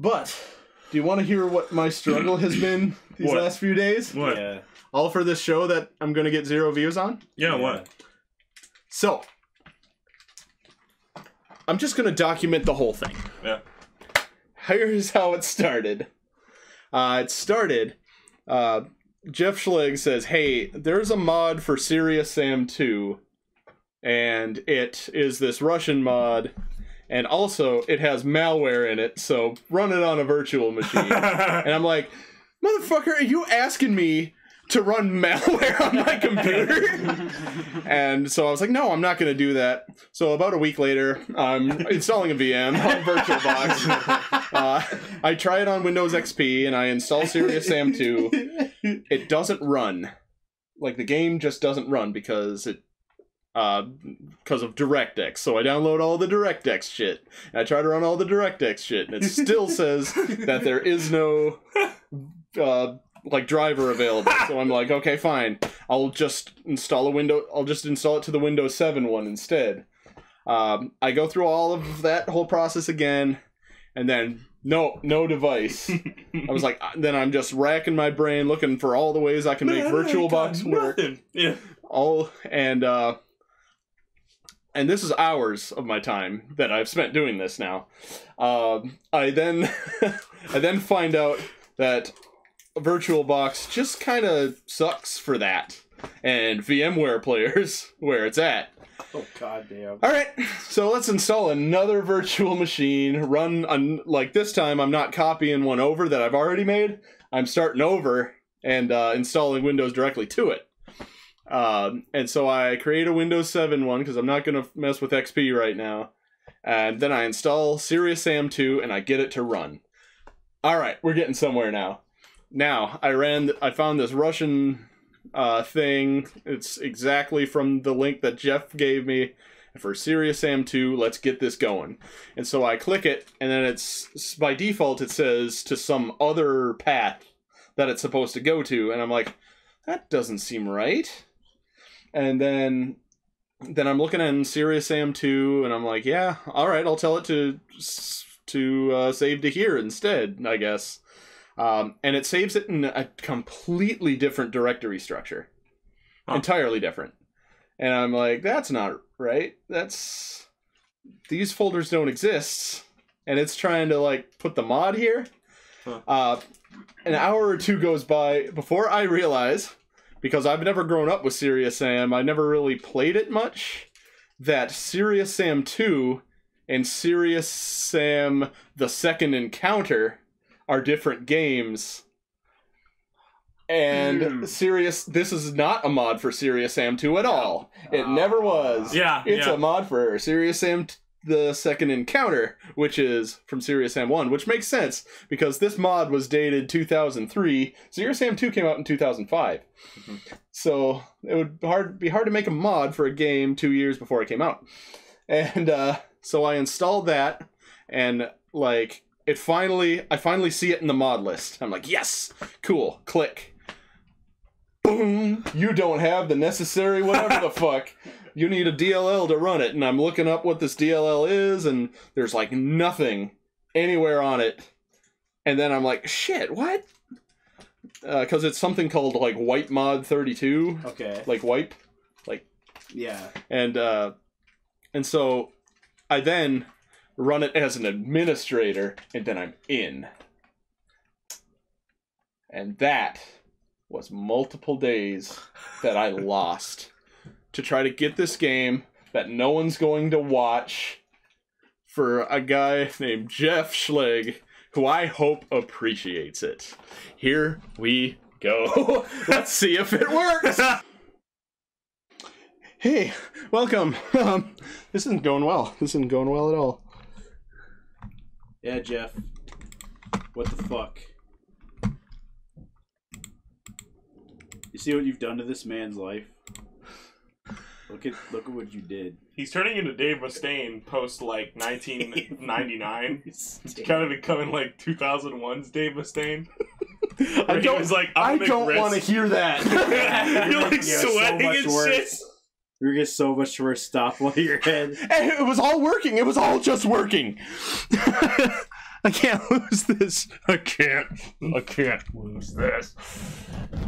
But do you want to hear what my struggle has been these What? last few days? What? Yeah, Yeah. All for this show that I'm going to get zero views on? Yeah, what? So, I'm just going to document the whole thing. Yeah. Here's how it started. Uh, it started. Uh, Jeff Schleg says, "Hey, there's a mod for Serious Sam 2, and it is this Russian mod, and also it has malware in it. So run it on a virtual machine." and I'm like, "Motherfucker, are you asking me to run malware on my computer?" and so I was like, "No, I'm not going to do that." So about a week later, I'm installing a VM on VirtualBox. Uh, I try it on Windows XP and I install Serious Sam 2. It doesn't run. Like the game just doesn't run because it uh because of DirectX. So I download all the DirectX shit. I try to run all the DirectX shit and it still says that there is no uh like driver available. So I'm like, okay, fine. I'll just install a window I'll just install it to the Windows 7 one instead. Um, I go through all of that whole process again, and then no, no device. I was like, uh, then I'm just racking my brain looking for all the ways I can make VirtualBox work. Nothing. Yeah. All and uh, and this is hours of my time that I've spent doing this now. Um, I then I then find out that VirtualBox just kind of sucks for that, and VMware players where it's at. Oh god damn. All right, so let's install another virtual machine. Run on like this time. I'm not copying one over that I've already made. I'm starting over and uh, installing Windows directly to it. Um, and so I create a Windows 7 one because I'm not going to mess with XP right now. And then I install Serious Sam 2 and I get it to run. All right, we're getting somewhere now. Now I ran. I found this Russian uh, thing. It's exactly from the link that Jeff gave me for Serious Sam 2. Let's get this going. And so I click it, and then it's by default it says to some other path that it's supposed to go to, and I'm like, that doesn't seem right. And then then I'm looking at Serious Sam 2, and I'm like, yeah, all right, I'll tell it to to uh, save to here instead, I guess. Um, and it saves it in a completely different directory structure, Huh. entirely different. And I'm like, that's not right. That's these folders don't exist, and it's trying to like put the mod here. Huh. Uh, an hour or two goes by before I realize, because I've never grown up with Serious Sam, I never really played it much. That Serious Sam 2 and Serious Sam the Second Encounter are different games. And Hmm. Serious, this is not a mod for Serious Sam 2 at all. It never was. Yeah. It's yeah. a mod for Serious Sam t- the Second Encounter, which is from Serious Sam 1, which makes sense because this mod was dated 2003. Serious Sam 2 came out in 2005. So it would hard be hard to make a mod for a game 2 years before it came out. And uh so I installed that and like it finally I finally see it in the mod list. I'm like, "Yes! Cool. Click." Boom! You don't have the necessary whatever the fuck you need a DLL to run it. And I'm looking up what this DLL is, and there's like nothing anywhere on it. And then I'm like, shit, what? Because it's something called like Wipe Mod 32, Okay. like wipe, Like. Yeah. and uh, and so I then run it as an administrator, and then I'm in. And that was multiple days that I lost to try to get this game that no one's going to watch for a guy named Jeff Schleg, who I hope appreciates it. Here we go. Let's see if it works. Hey, welcome. Um, this isn't going well. This isn't going well at all. Yeah, Jeff. What the fuck? You see what you've done to this man's life? Look at look at what you did. He's turning into Dave Mustaine post like 1999. He's kind of becoming like 2001's Dave Mustaine. I don't. like, I'm I gonna make don't want to hear that. You're like Yeah, so sweating much and worse. shit. You're gonna so much worse stop while your head. And it was all working. It was all just working. I can't lose this. I can't. I can't lose this.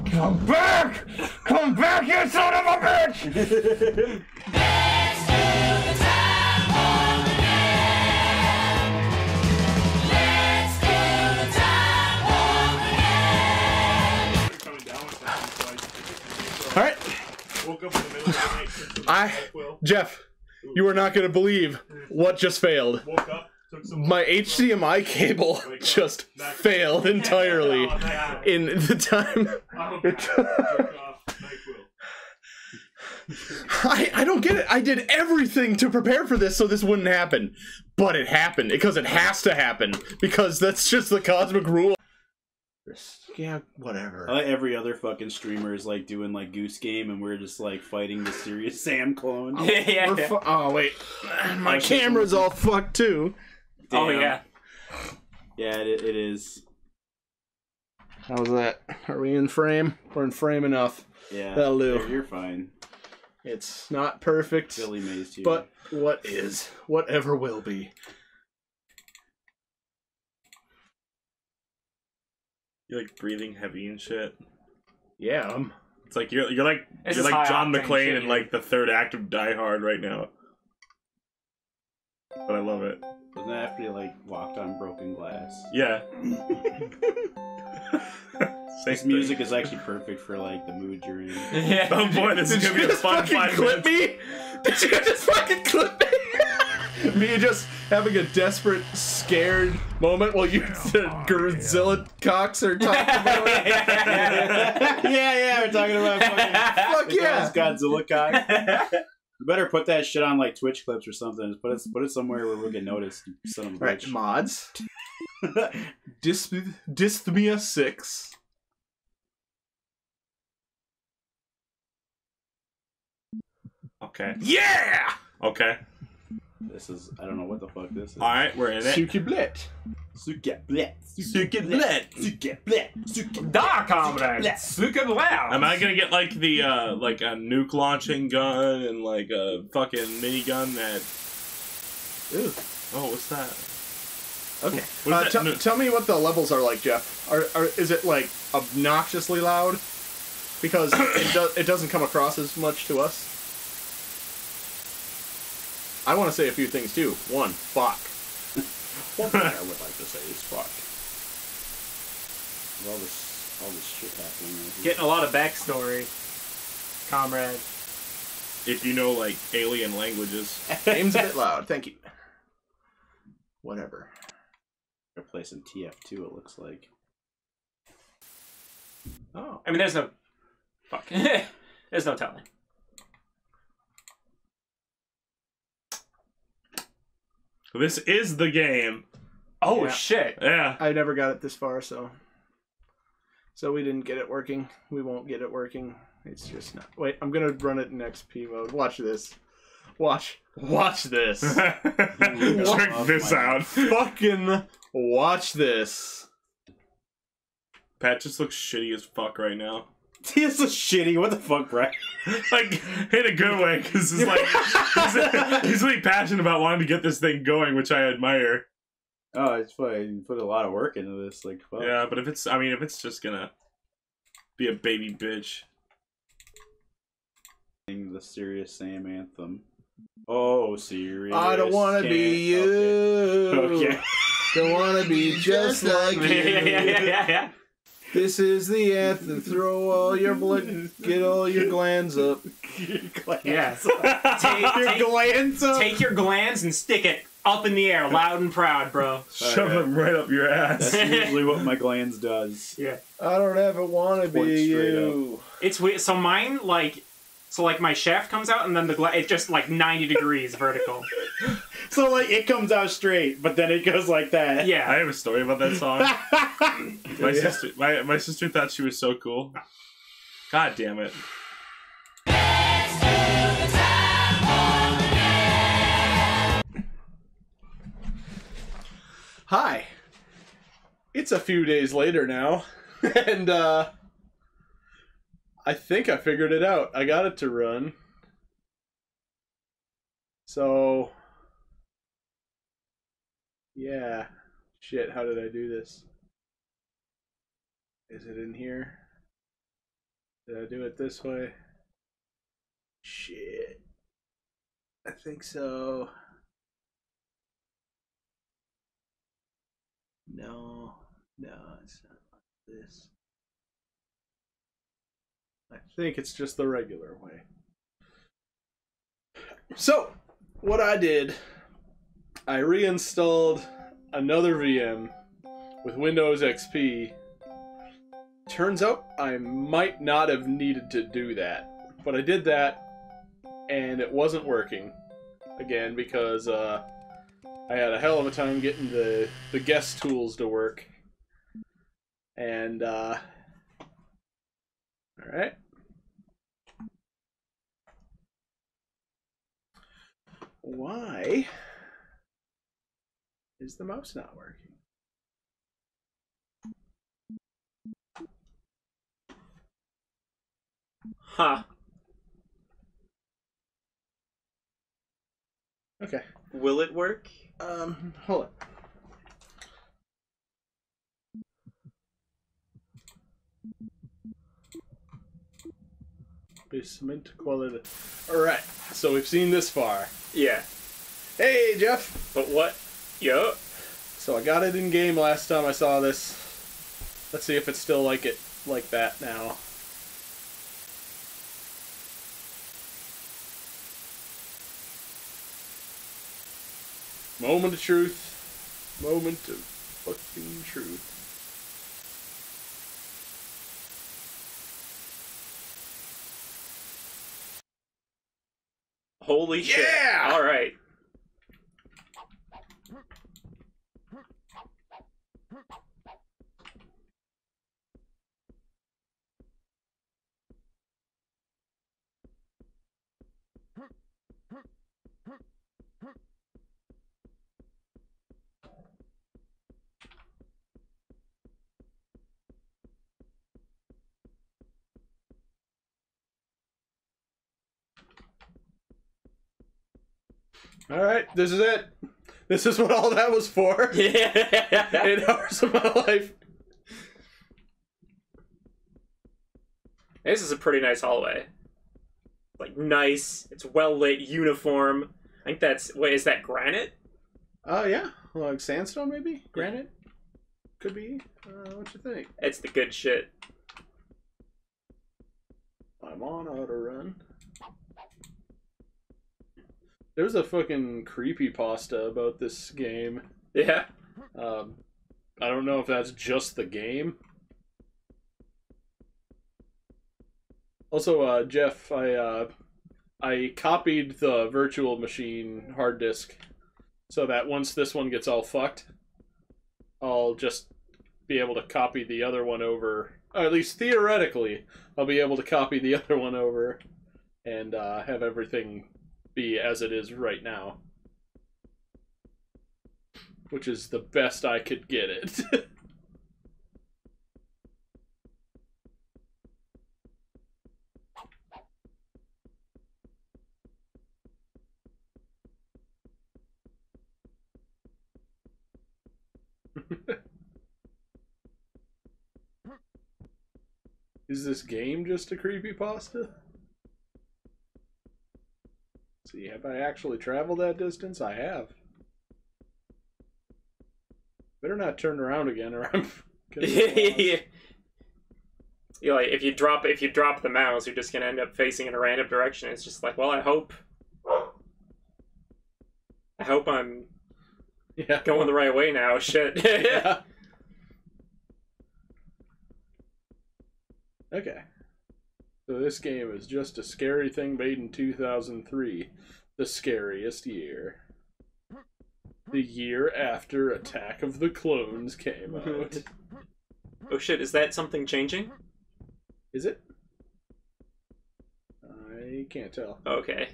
Come back! Come back, you son of a bitch! Coming down with All right, I woke up in the middle of the night. I- Jeff, you are not going to believe what just failed. Woke up, took some My HDMI cable just failed entirely Oh, in the time. Oh, God. Jerk off. NyQuil. I, I don't get it. I did everything to prepare for this so this wouldn't happen. But it happened because it has to happen because that's just the cosmic rule. Yeah, whatever. I like every other fucking streamer is like doing like Goose Game, and we're just like fighting the Serious Sam clone. Oh, yeah. We're oh wait, oh, my Oh, camera's all fucked too. Oh yeah. Yeah, it, it is. How's that? Are we in frame? We're in frame enough. Yeah, That'll do. You're, you're fine. It's not perfect, Billy Mays too. but what is, whatever will be. You like breathing heavy and shit. Yeah, um, It's like you're you're like This you're like John octane McClane in like the third act of Die Hard right now. But I love it. doesn't that have to be like walked on broken glass? Yeah. Same This music is actually perfect for like the mood you're in. Yeah. Oh boy, this is Did gonna you be a just fun fucking five clip minutes. me? Did you just fucking clip me? me just having a desperate, scared moment while you oh, Godzilla cocks are talking about it. yeah, yeah, we're talking about fucking Fuck yeah! Godzilla cock. You better put that shit on like Twitch clips or something. Just put it put it somewhere where we'll get noticed. you Son of a Right, bitch. mods. Dysth- Dysthymia 6. Okay. Yeah! Okay. This is I don't know what the fuck this is. Alright, we're in it. Suki Blit. Sukeblet. Sukeblet. Sukeblet. Sukeblet. Da comrade. Suka loud. Am I gonna get like the uh like a nuke launching gun and like a fucking minigun that Ooh. Oh, what's that? Okay. What Uh, that? tell- No- tell me what the levels are like, Jeff. Are, are is it like obnoxiously loud? Because it does it doesn't come across as much to us. I want to say a few things too. One, fuck. One thing I would like to say is fuck. With All this all this shit happening. right. Getting a lot of backstory, comrade. If you know like alien languages. name's a bit loud. Thank you. Whatever. They're playing some TF2. It looks like. Oh. I mean, there's no. Fuck. there's no telling. This is the game. Oh Yeah. shit. Yeah. I never got it this far, so so we didn't get it working. We won't get it working. It's just not. Wait, I'm gonna run it in XP mode. Watch this. Watch. Watch this. Check this out. Fucking watch this. Pat just looks shitty as fuck right now. This is shitty. What the fuck, Brett? Like in a good way, because he's like he's, he's really passionate about wanting to get this thing going, which I admire. Oh, it's fine. You put a lot of work into this. Like, fuck. Yeah, but if it's, I mean, if it's just gonna be a baby bitch, The Serious Sam anthem. Oh, serious. I don't want to be you. Okay. okay. Don't want to be just like yeah, yeah, yeah, yeah, yeah. This is the anthem. Throw all your blood. Get all your glands up. Yeah. Take, Your take, glands up. take your glands and stick it up in the air, loud and proud, bro. shove Alright. them right up your ass. That's usually what my glands does. Yeah. I don't ever want to be straight you. It's weird. So mine, like, so like my shaft comes out and then the gla- it's just like 90 degrees vertical. So like it comes out straight, but then it goes like that. Yeah. I have a story about that song. My sister, my, my sister thought she was so cool. God damn it! Hi. It's a few days later now, and uh I think I figured it out. I got it to run. So yeah. Shit, how did I do this? Is it in here? Did I do it this way? Shit. I think so. No, no, it's not like this. Think it's just the regular way. So, what I did, I reinstalled another VM with Windows XP. Turns out I might not have needed to do that, but I did that and it wasn't working again because uh, I had a hell of a time getting the the guest tools to work. And uh, all Why is the mouse not working? Huh. Okay. Will it work? Um, hold on. Basement quality. Alright, so we've seen this far. Yeah. Hey, Jeff! But what? Yo. So I got it in game last time I saw this. Let's see if it's still like it like that now. Moment of truth. Moment of fucking truth. Holy shit. Yeah! All right. This is it. This is what all that was for. Yeah. Eight hours of my life. This is a pretty nice hallway. Like nice. It's well lit, uniform. I think that's wait, is that granite? Oh, yeah. Like sandstone, maybe? Granite? Could be. Uh, what you think? It's the good shit. I'm on auto run. There's a fucking creepy pasta about this game. Yeah. Um, I don't know if that's just the game. Also, uh, Jeff, I uh, I copied the virtual machine hard disk so that once this one gets all fucked, I'll just be able to copy the other one over. Or at least theoretically, I'll be able to copy the other one over and uh, have everything be as it is right now. Which is the best I could get it. Is this game just a creepy pasta? See, have I actually traveled that distance? I have. Better not turn around again, or I'm gonna get lost. yeah. You like if you drop if you drop the mouse, you're just gonna end up facing in a random direction. It's just like, well, I hope, I hope I'm yeah. going the right way now. Shit. Yeah. Okay. So this game is just a scary thing made in 2003, the scariest year. The year after Attack of the Clones came out. oh shit! Is that something changing? Is it? I can't tell. Okay.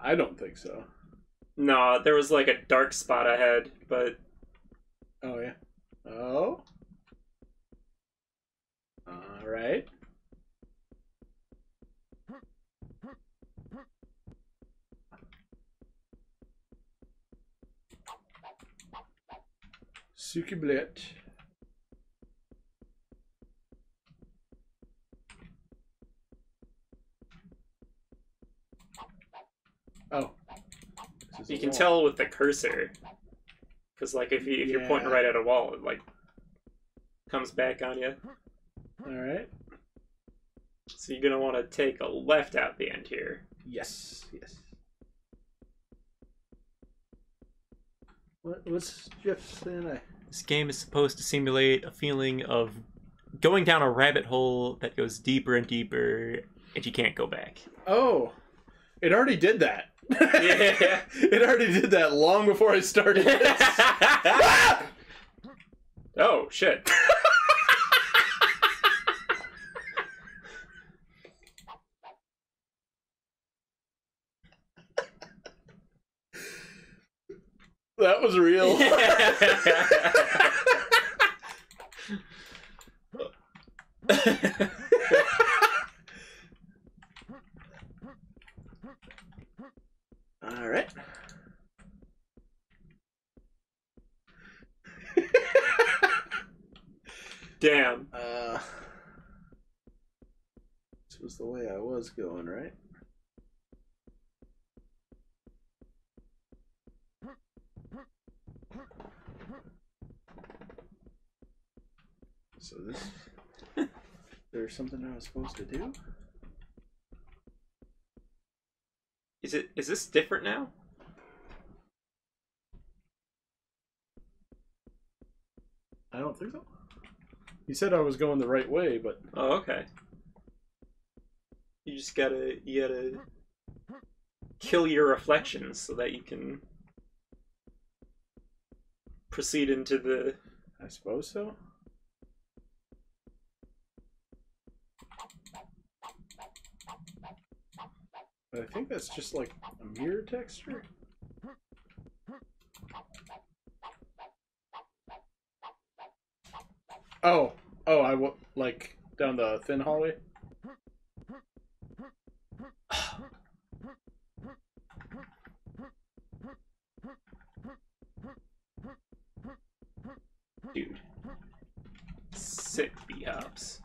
I don't think so. No, there was like a dark spot ahead, but Oh yeah. Oh. All Suki Oh. You can wall. tell with the cursor, because like if you if you're pointing right at a wall, it like comes back on you. Alright. So you're gonna want to take a left out the end here. Yes, yes. What, what's Jeff saying? This game is supposed to simulate a feeling of going down a rabbit hole that goes deeper and deeper, and you can't go back. Oh, it already did that. Yeah. it already did that long before I started. this. Ah! oh shit! That was real. All right. Damn. Uh, this was the way I was going, right? So this, there's something I was supposed to do. Is it is this different now? I don't think so. He said I was going the right way, but Oh, okay. You just gotta you gotta kill your reflections so that you can proceed into the I suppose so. But I think that's just like a mirror texture. Oh, oh, I like down the thin hallway. dude. Sick B hops.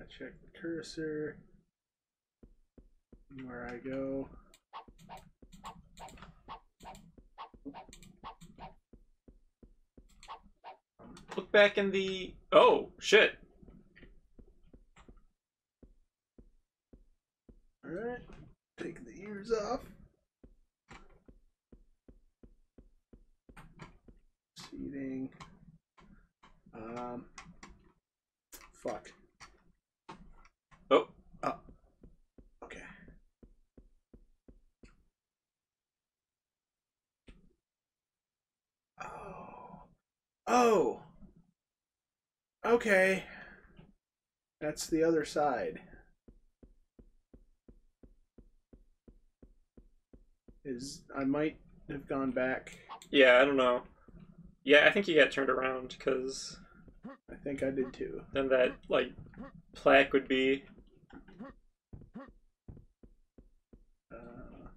Gotta check the cursor. Where I go. Look back in the Oh shit. Alright. Take the ears off. Seating. Um. Fuck. Oh. Oh. Okay. Oh. Oh. Okay. That's the other side. Is I might have gone back. Yeah, I don't know. Yeah, I think you got turned around because I think I did too. then that like plaque would be Uh,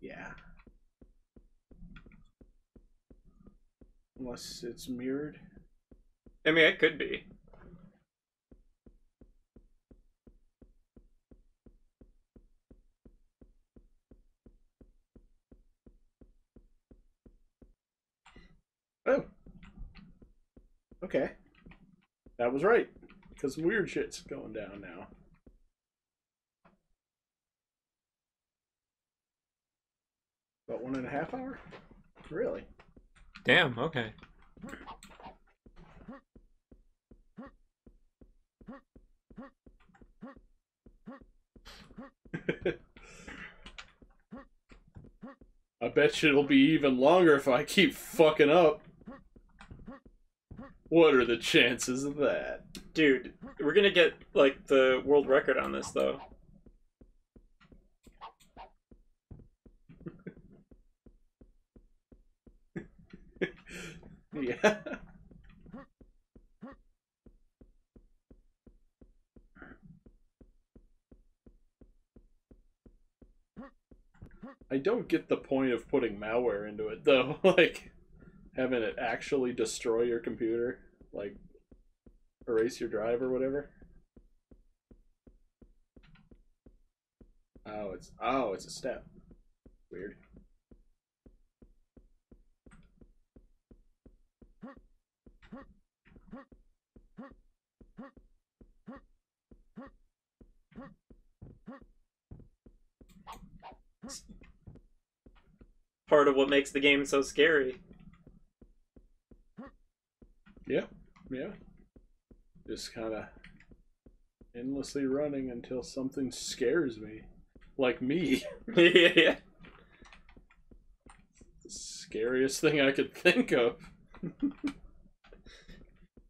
yeah. Unless it's mirrored. I mean it could be. Oh. Okay. That was right. Because weird shit's going down now. About one and a half hour? Really? Damn, okay. I bet you it'll be even longer if I keep fucking up. What are the chances of that? Dude, we're gonna get like the world record on this though. I don't get the point of putting malware into it though. like having it actually destroy your computer, like erase your drive or whatever. Oh, it's oh, it's a step. Weird. Part of what makes the game so scary. Yeah, yeah. Just kind of endlessly running until something scares me. Like me. yeah. The scariest thing I could think of.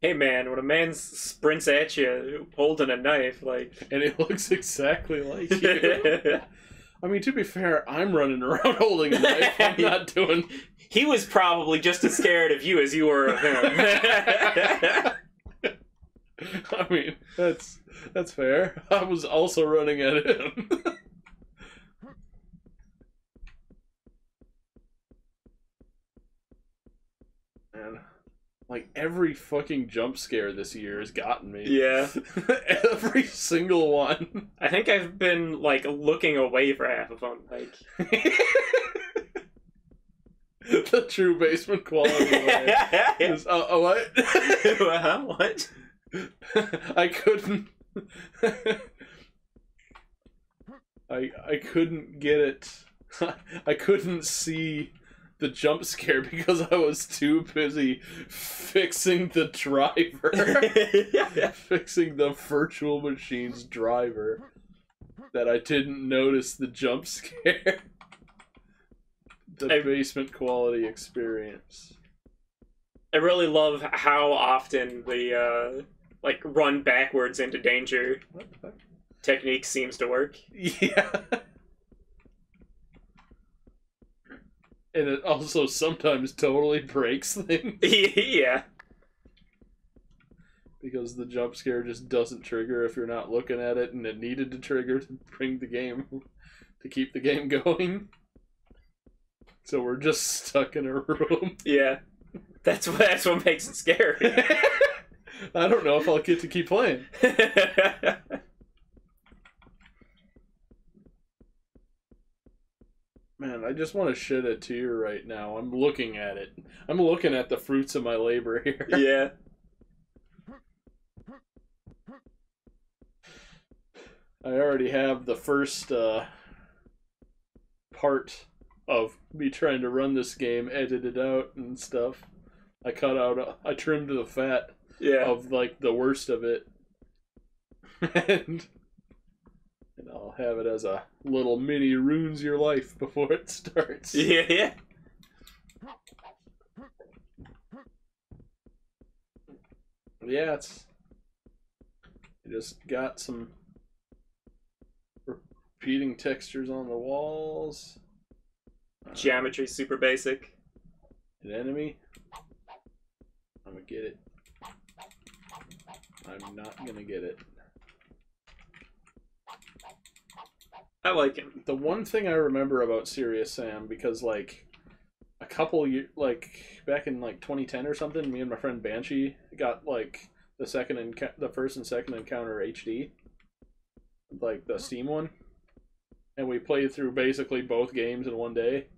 Hey man, when a man sprints at you holding a knife, like. And it looks exactly like you. I mean, to be fair, I'm running around holding a knife. I'm not doing. he was probably just as scared of you as you were of him. I mean, that's that's fair. I was also running at him. Like every fucking jump scare this year has gotten me. yeah. every single one. I think I've been, like, looking away for half of them. Like. the true basement quality. way is- uh, uh, what? Huh? what? I couldn't. I I couldn't get it. I couldn't see the jump scare because I was too busy fixing the driver, fixing the virtual machine's driver, that I didn't notice the jump scare. The I- basement quality experience. I really love how often the, uh, like, run backwards into danger What the fuck? technique seems to work. Yeah. And it also sometimes totally breaks things yeah. because the jump scare just doesn't trigger if you're not looking at it and it needed to trigger to bring the game to keep the game going. So we're just stuck in a room. Yeah. That's what that's what makes it scary. I don't know if I'll get to keep playing. Man, I just want to shed a tear right now. I'm looking at it. I'm looking at the fruits of my labor here. yeah. I already have the first uh, part of me trying to run this game edited out and stuff. I cut out, I trimmed the fat Yeah. of like the worst of it, and and I'll have it as a little mini ruins your life before it starts. Yeah, yeah. Yeah, it's just got some repeating textures on the walls. Uh, Geometry super basic. An enemy. I'm gonna get it. I'm not gonna get it. I like him. The one thing I remember about Serious Sam because like a couple years like back in like 2010 or something, me and my friend Banshee got like the second enc- the first and second encounter HD, like the Steam one, and we played through basically both games in one day.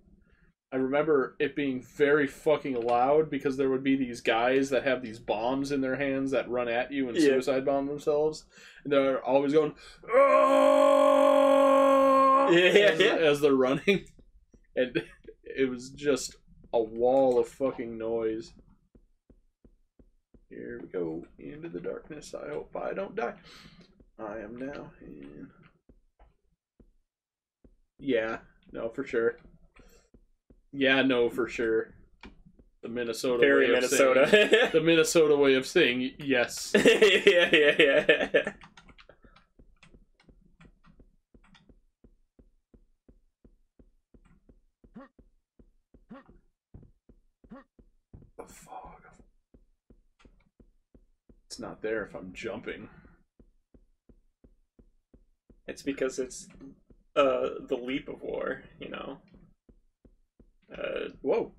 I remember it being very fucking loud because there would be these guys that have these bombs in their hands that run at you and Yeah. suicide bomb themselves, and they're always going. Yeah, yeah, as, yeah. as they're running, and it was just a wall of fucking noise. Here we go into the darkness. I hope I don't die. I am now in. Yeah, no, for sure. Yeah, no, for sure. The Minnesota Very way of saying- the Minnesota way of saying yes. yeah, yeah, yeah. the fog of It's not there if I'm jumping. It's because it's uh the leap of war, you know. Uh, Whoa!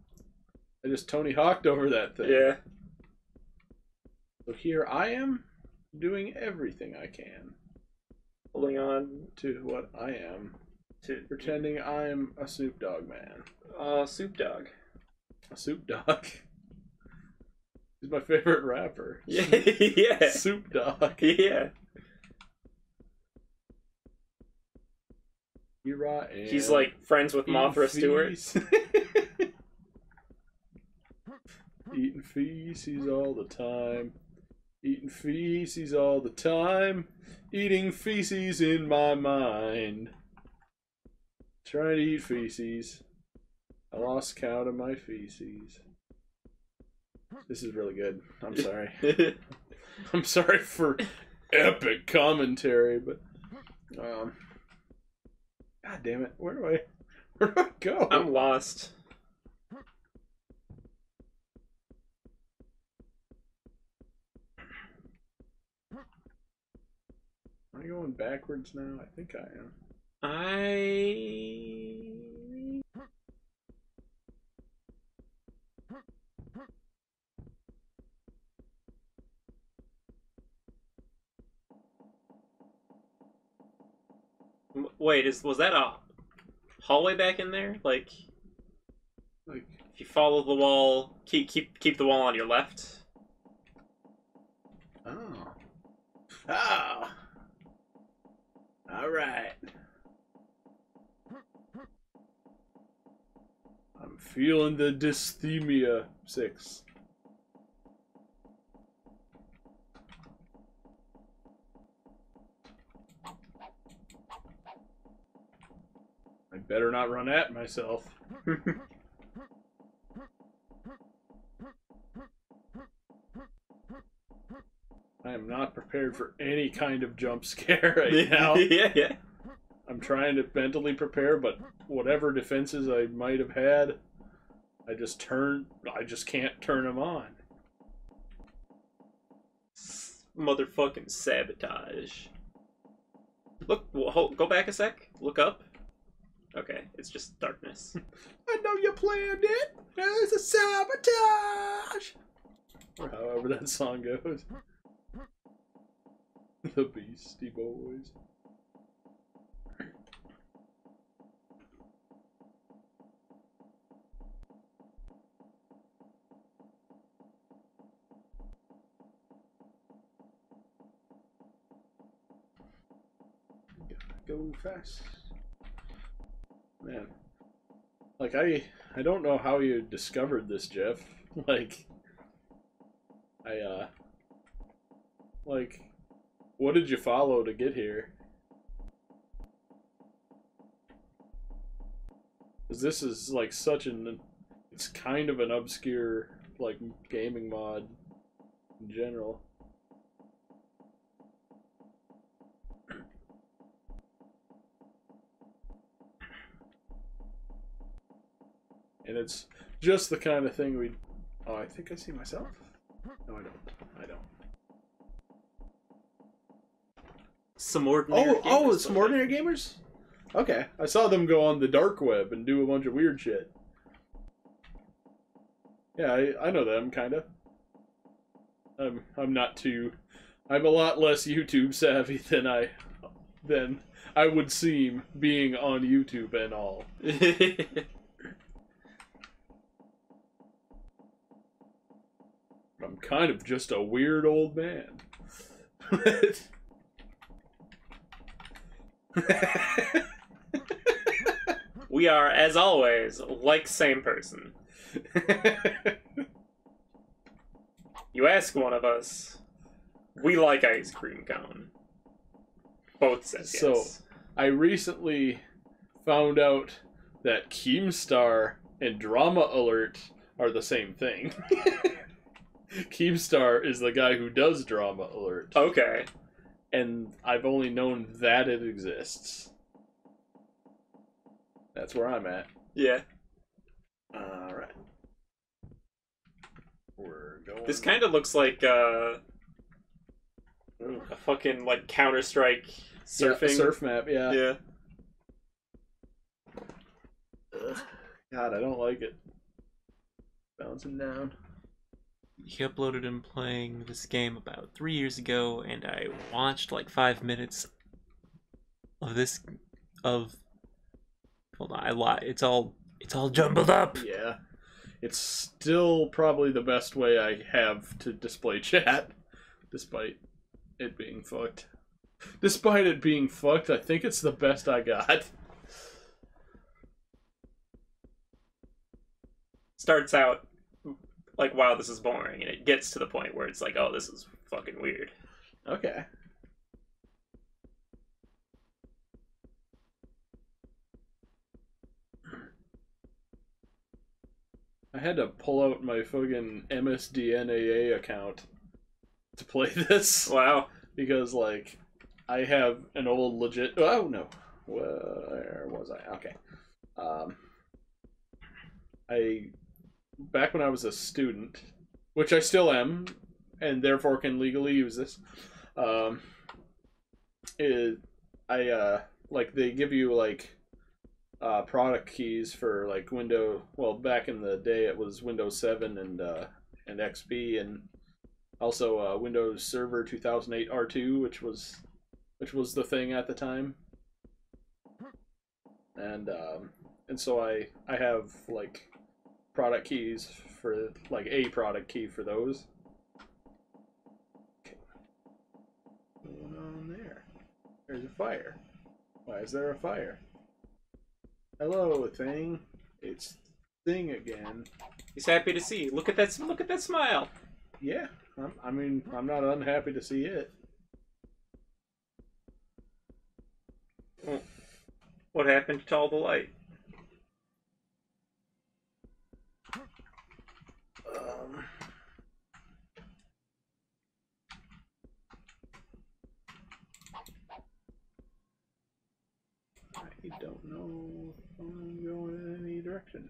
I just Tony Hawked over that thing. yeah. So here I am doing everything I can Holding on to what I am, to pretending I'm a Snoop Dogg man. uh soup dog. A Soup Dog. He's my favorite rapper. Yeah, yeah, Soup Dog. yeah. I am. He's like friends with Mothra Stewart. Eating feces all the time. Eating feces all the time. Eating feces in my mind. Trying to eat feces. I lost count of my feces. This is really good. I'm sorry. I'm sorry for epic commentary, but um God damn it. Where do I where do I go? I'm lost. Am I going backwards now? I think I am. I Wait, is was that a hallway back in there? Like Like if you follow the wall, keep keep keep the wall on your left. Oh. Oh. Alright. I'm feeling the dysthymia six. Better not run at myself. I am not prepared for any kind of jump scare right now. yeah, yeah. I'm trying to mentally prepare, but whatever defenses I might have had, I just turn. I just can't turn them on. Motherfucking sabotage. Look, hold, go back a sec. Look up. Okay, it's just darkness. I know you planned it. It's a sabotage. Or however that song goes. the Beastie Boys. Go fast. Man. Like I I don't know how you discovered this, Jeff. Like I uh like what did you follow to get here? Cuz this is like such an it's kind of an obscure like gaming mod in general. It's just the kind of thing we Oh, I think I see myself. No, I don't. I don't. Some ordinary. Oh, oh, gamers it's some ordinary gamers. Okay, I saw them go on the dark web and do a bunch of weird shit. Yeah, I, I know them kind of. I'm I'm not too. I'm a lot less YouTube savvy than I than I would seem being on YouTube and all. I'm kind of just a weird old man. we are, as always, like same person. You ask one of us, we like ice cream cone. Both says So- yes. I recently found out that Keemstar and Drama Alert are the same thing. Keemstar is the guy who does Drama Alert, Okay. and I've only known that it exists. That's where I'm at. Yeah. Alright. We're going. This kind of looks like uh a fucking like Counter Strike Yeah, surfing. surf map. Yeah. Yeah. Ugh. God, I don't like it. Bouncing down. He uploaded him playing this game about three years ago, and I watched like five minutes of this of. Hold on, I lie. It's all it's all jumbled up. Yeah. It's still probably the best way I have to display chat, despite it being fucked. Despite it being fucked, I think it's the best I got. Starts out like, wow, this is boring, and it gets to the point where it's like, oh, this is fucking weird. Okay. I had to pull out my fucking MSDNAA account to play this Wow. because, like, I have an old legit. Oh no, where was I? Okay. Um, I back when I was a student, which I still am, and therefore can legally use this. Um, it, I uh like they give you like uh product keys for like window well back in the day it was windows 7 and uh and xp and also uh windows server 2008 r2 which was which was the thing at the time and um and so i i have like product keys for like a product key for those okay. Going on there there's a fire why is there a fire hello thing it's thing again He's happy to see. you. Look at that. Look at that smile. yeah I'm, i mean i'm not unhappy to see it What happened to all the light? um I don't know if I'm going in any direction.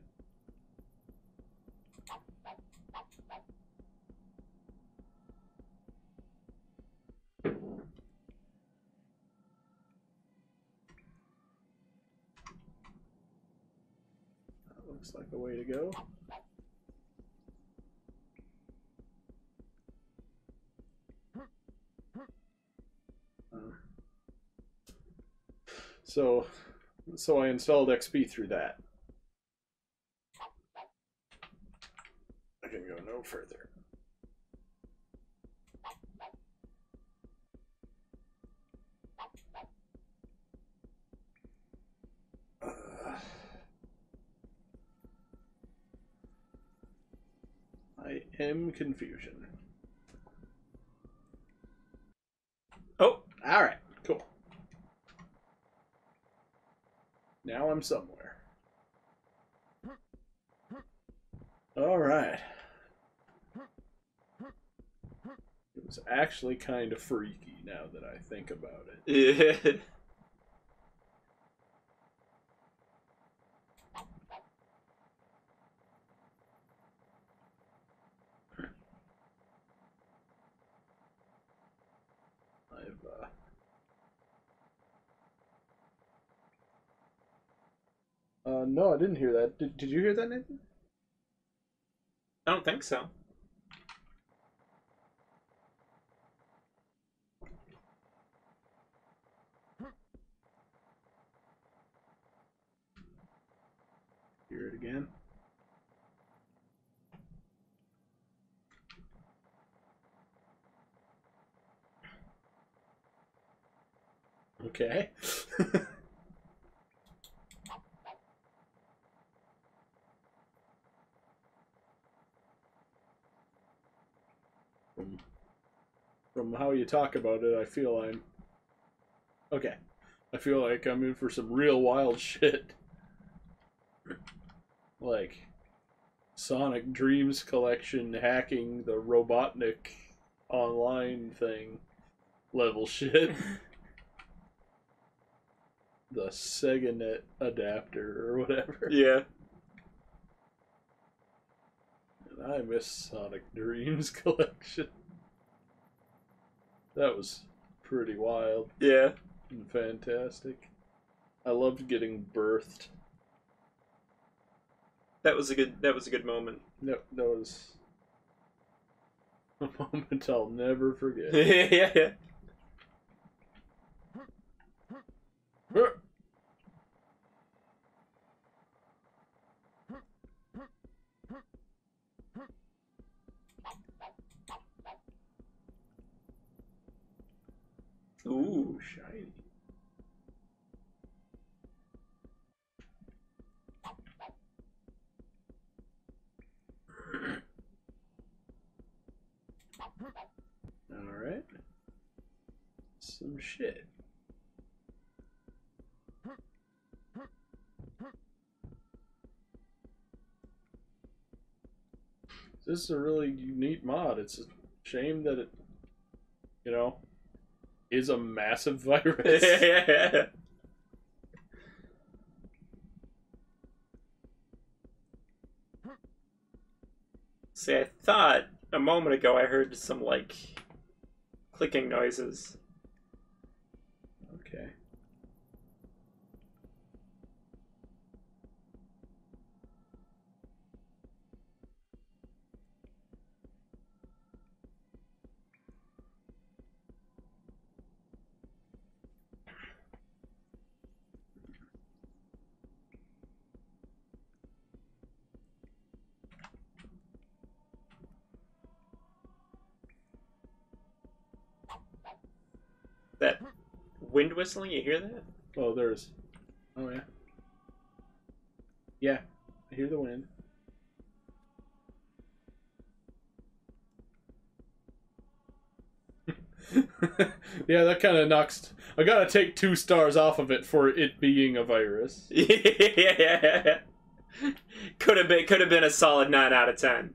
That like a way to go. Uh, So, so I installed XP through that. I can go no further. Uh, I am confusion. Oh, All right, cool. Now I'm somewhere. All right. It was actually kind of freaky now that I think about it. yeah. I've uh, uh no, I didn't hear that. Did, did you hear that, Nathan? I don't think so. Hear it again. Okay. from, from how you talk about it, I feel I'm okay. I feel like I'm in for some real wild shit like Sonic Dreams collection hacking the Robotnik online thing level shit. the SegaNet adapter or whatever. Yeah. And I miss Sonic Dreams collection. That was pretty wild Yeah. and fantastic. I loved getting birthed. That was a good that was a good moment. That, that was a moment I'll never forget. yeah, yeah. Ooh. shiny. Alright. Some shit. This is a really neat mod. It's a shame that it, you know, is a massive virus. yeah. See, I thought a moment ago I heard some like clicking noises. Okay. That wind whistling, you hear that? Oh, there's. Oh yeah. Yeah, I hear the wind. yeah, that kind of knocks. I gotta take two stars off of it for it being a virus. yeah. Could have been could have been a solid nine out of ten.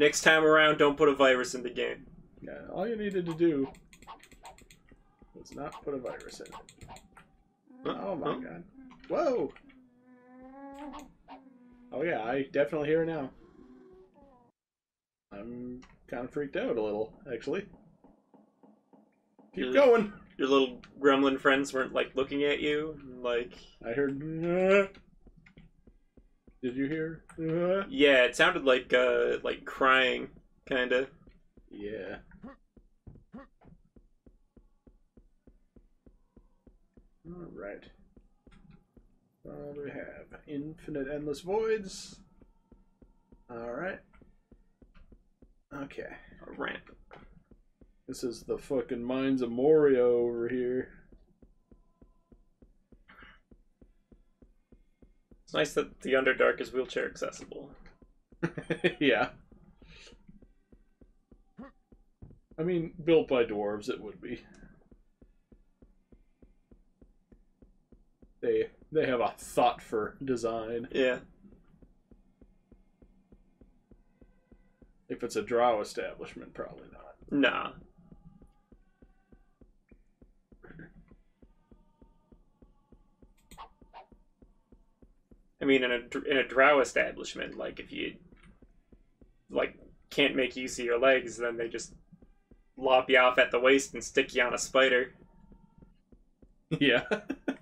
Next time around, don't put a virus in the game. Yeah, all you needed to do was not put a virus in it. Oh my Huh? god. Whoa! Oh yeah, I definitely hear it now. I'm kind of freaked out a little, actually. Keep Really? going! Your little gremlin friends weren't like looking at you, like I heard. Did you hear? Yeah, it sounded like uh like crying, kind of. Yeah. Alright. What do we have? Infinite endless voids. Alright. Okay. A ramp. This is the fucking Mines of Moria over here. It's nice that the Underdark is wheelchair accessible. yeah. I mean, built by dwarves, it would be. They they have a thought for design. Yeah. If it's a drow establishment, probably not. Nah. I mean, in a in a drow establishment, like if you like can't make use of your legs, then they just lop you off at the waist and stick you on a spider. Yeah.